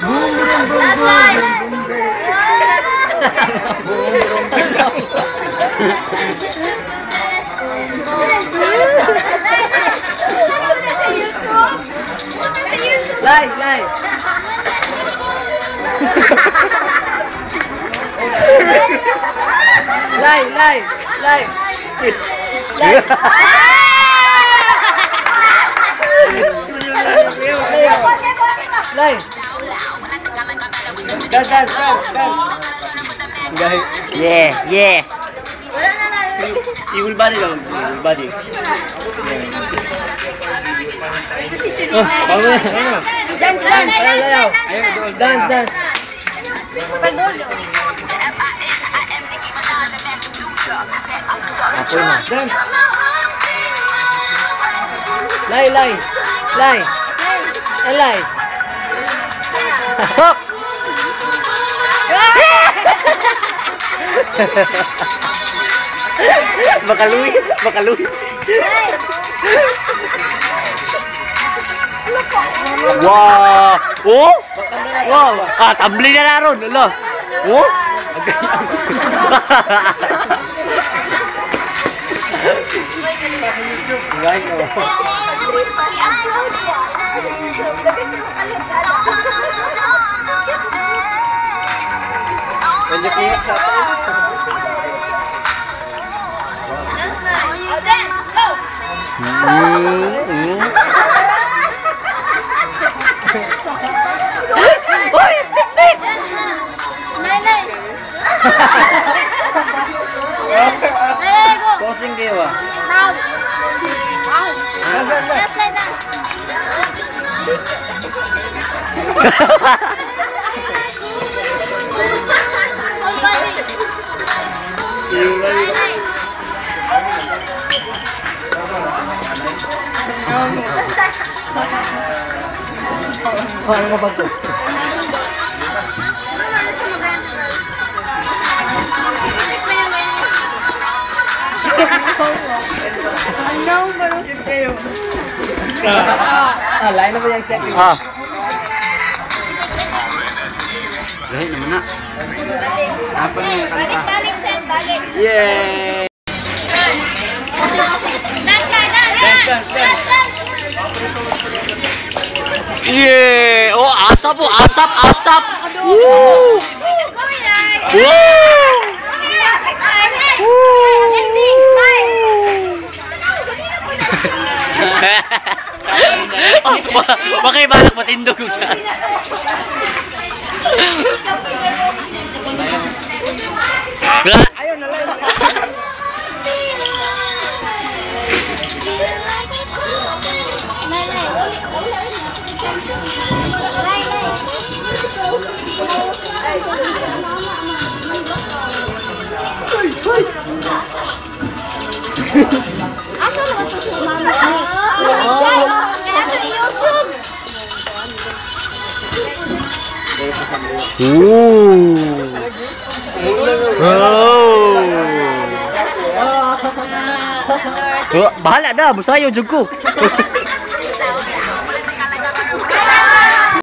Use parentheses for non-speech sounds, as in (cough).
Vroom, vroom, vroom, That's why. Lại, lại. Lại, lại, lại. Lại. Lại. Lai. Dance, dance, dance, dance. Guys, Yeah, yeah. evil body lang. Evil body. Oh, bago na. Dance, dance. Dance, dance. Apoy na. Dance. Lai, lai. Lai. Lai. Bakaluy, bakaluy. Wow, oh, wow, ah, tambli na naroon, lo, oh. (laughs) Right, oh. Medyo kiyak sa Oh, dance. Go. Oy, stick stick! Nay, nay. Posing kayo ah. Nay. Paano mo ba ito? Ah, lain apa yang siap ni? Ah. Lain mana? Apa ni? Balik, balik, balik, balik. Yeay. Yeay. Oh, asap pun. Asap, asap. Oh, ba- bakit balak matindog yung Ayaw na lang. Ooh. Oh. Oh. Bahalak dah, bersayur cukup. (laughs) Boleh lagi.